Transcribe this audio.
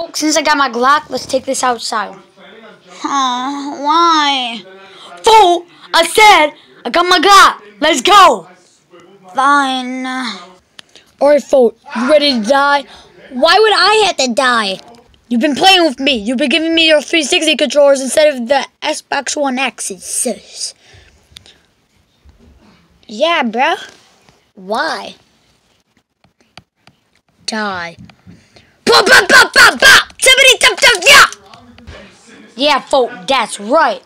Oh, since I got my Glock, let's take this outside. Oh, why? Fool! I said I got my Glock. Let's go. Fine. Alright, fool. You ready to die? Why would I have to die? You've been playing with me. You've been giving me your 360 controllers instead of the Xbox One X's. Yeah, bro. Why? Die. Yeah! Yeah, folk, that's right.